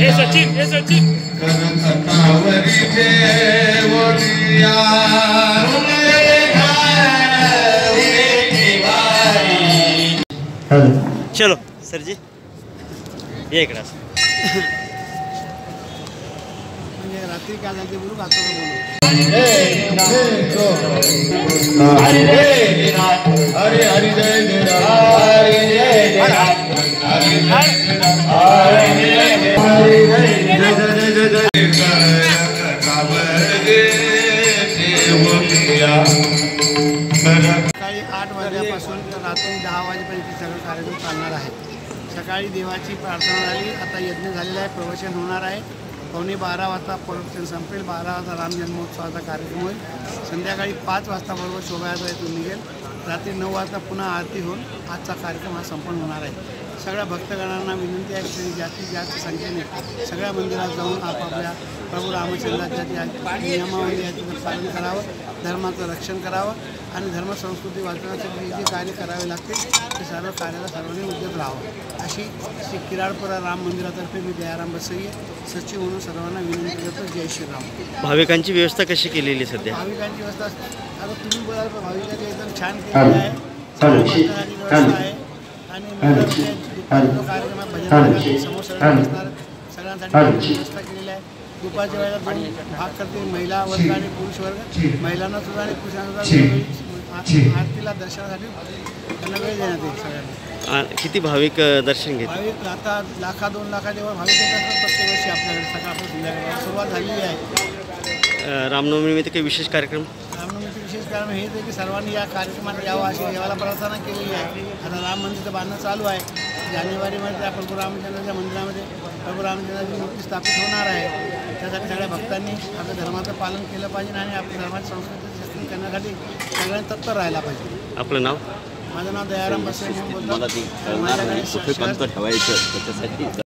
हे सचिन हे सचिन. देवरिया. चलो सर जी ये इकडं. म्हणजे रात्री काय झालं ते बोलू. का आता बोलू सकाळी आठ वाजल्यापासून तर रात्री दहा वाजेपर्यंत सगळं कार्यक्रम चालणार आहे. सकाळी देवाची प्रार्थना झाली. आता यज्ञ झालेला आहे. प्रवचन होणार आहे. पावणे बारा वाजता प्रवचन संपेल. बारा वाजता राम जन्मोत्सवाचा कार्यक्रम होईल. संध्याकाळी पाच वाजता बरोबर शोभायात्रा इथून निघेल. रात्री नऊ वाजता पुन्हा आरती होऊन आजचा कार्यक्रम हा संपन्न होणार आहे. सगळ्या भक्तगणांना विनंती आहे की जास्तीत जास्त संख्येने सगळ्या मंदिरात जाऊन आपापल्या प्रभू रामचंद्राच्या ज्या नियमावली आहे त्याचं पालन करावं धर्माचं रक्षण करावं आणि धर्मसंस्कृती वाचवण्यासाठी जे कार्य करावे लागते ते सर्व कार्याला सर्वांनी उद्योग राहावं अशी श्री किराडपुरा राम मंदिरातर्फे मी दयाराम बसई सचिव म्हणून सर्वांना विनंती करतो जय श्रीराम. भाविकांची व्यवस्था कशी केलेली सध्या? भाविकांची व्यवस्था आता तुम्ही बोलाल भाविकांची छान केलेली आहे. आणि सगळ्यांसाठी व्यवस्था केलेली आहे. दुपारच्या वेळेला दोन भाग करतील. महिला वर्ग आणि पुरुष वर्ग. महिलांना सुद्धा आणि पुरुषांना सुद्धा आरतीला दर्शनासाठी त्यांना वेळ देण्यात येईल सगळ्यांना. किती भाविक दर्शन घेत भाविक आता लाखा दोन लाखा जेव्हा भाविक येतात प्रत्येक वर्षी आपल्याकडे सकाळपासून संध्याकाळी सुरुवात झालेली आहे. रामनवमीनिमित्त काही विशेष कार्यक्रम? कारण हेच आहे की सर्वांनी या कार्यक्रमात यावं अशी देवाला प्रार्थना केलेली आहे. आता राम मंदिरचं बांधणं चालू आहे. जानेवारीमध्ये त्या प्रभू रामचंद्राच्या मंदिरामध्ये प्रभू रामचंद्राची मूर्ती स्थापित होणार आहे. त्यासाठी सगळ्या भक्तांनी आपल्या धर्माचं पालन केलं पाहिजे आणि आपल्या धर्माची संस्कृती जतन करण्यासाठी सगळ्यांनी तत्पर राहायला पाहिजे. आपलं नाव? माझं नाव दयाराम बसे म्हणून बोलतो. माझ्याकडे ठेवायचं त्याच्यासाठी